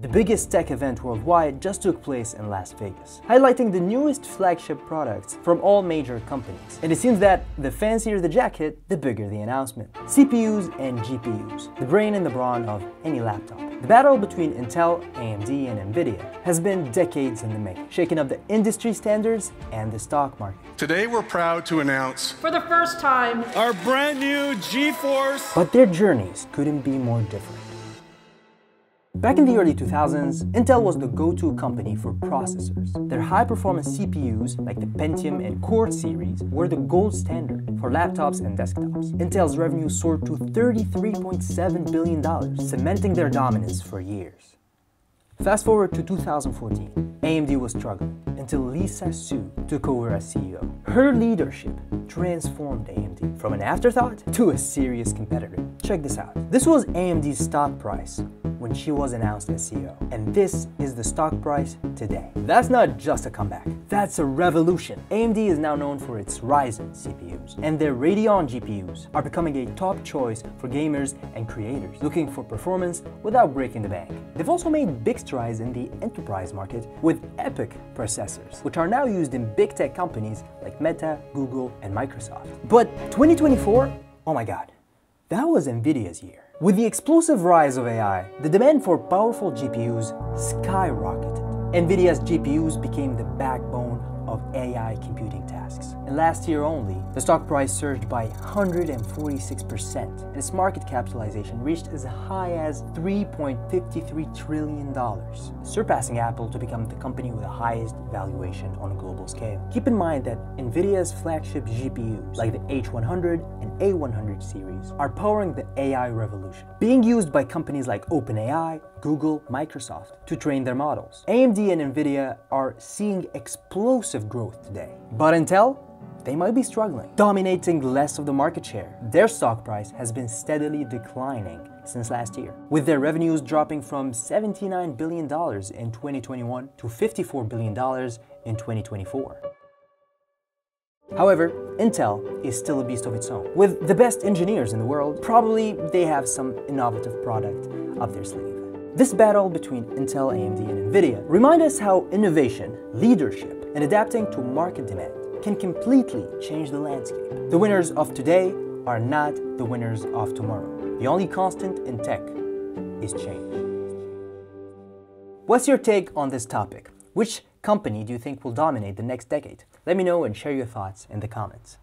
The biggest tech event worldwide just took place in Las Vegas, highlighting the newest flagship products from all major companies. And it seems that the fancier the jacket, the bigger the announcement. CPUs and GPUs, the brain and the brawn of any laptop. The battle between Intel, AMD, and Nvidia has been decades in the making, shaking up the industry standards and the stock market. Today we're proud to announce for the first time our brand new GeForce. But their journeys couldn't be more different. Back in the early 2000s, Intel was the go-to company for processors. Their high-performance CPUs, like the Pentium and Core series, were the gold standard for laptops and desktops. Intel's revenue soared to $33.7 billion, cementing their dominance for years. Fast forward to 2014, AMD was struggling until Lisa Su took over as CEO. Her leadership transformed AMD from an afterthought to a serious competitor. Check this out. This was AMD's stock price when she was announced as CEO. And this is the stock price today. That's not just a comeback, that's a revolution. AMD is now known for its Ryzen CPUs, and their Radeon GPUs are becoming a top choice for gamers and creators looking for performance without breaking the bank. They've also made big strides in the enterprise market with EPYC processors, which are now used in big tech companies like Meta, Google, and Microsoft. But 2024, oh my god, that was NVIDIA's year. With the explosive rise of AI, the demand for powerful GPUs skyrocketed. NVIDIA's GPUs became the backbone of AI computing tasks. And last year only, the stock price surged by 146%, and its market capitalization reached as high as $3.53 trillion, surpassing Apple to become the company with the highest valuation on a global scale. Keep in mind that NVIDIA's flagship GPUs, like the H100 and A100 series, are powering the AI revolution, being used by companies like OpenAI, Google, Microsoft to train their models. AMD and Nvidia are seeing explosive growth today. But Intel? They might be struggling, dominating less of the market share. Their stock price has been steadily declining since last year, with their revenues dropping from $79 billion in 2021 to $54 billion in 2024. However, Intel is still a beast of its own. With the best engineers in the world, probably they have some innovative product up their sleeve. This battle between Intel, AMD, and NVIDIA remind us how innovation, leadership, and adapting to market demand can completely change the landscape. The winners of today are not the winners of tomorrow. The only constant in tech is change. What's your take on this topic? Which company do you think will dominate the next decade? Let me know and share your thoughts in the comments.